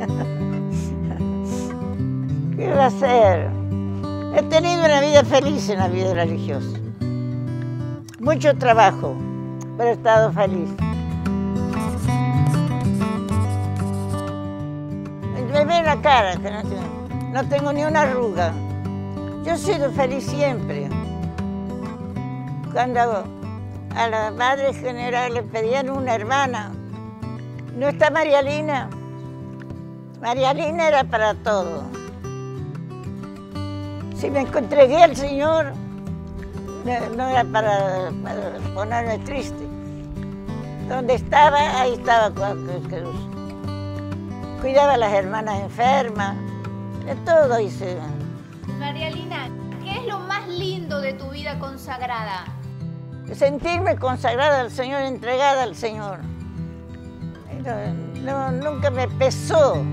¿Qué va a ser? He tenido una vida feliz en la vida religiosa. Mucho trabajo, pero he estado feliz. Me ve la cara, que no tengo, no tengo ni una arruga. Yo he sido feliz siempre. Cuando a la Madre General le pedían una hermana, ¿no está María Lina? María Lina era para todo. Si me entregué al Señor, no, era para, ponerme triste. Donde estaba, ahí estaba Jesús. Cuidaba a las hermanas enfermas, de todo hice. María Lina, ¿qué es lo más lindo de tu vida consagrada? sentirme consagrada al Señor, entregada al Señor. nunca me pesó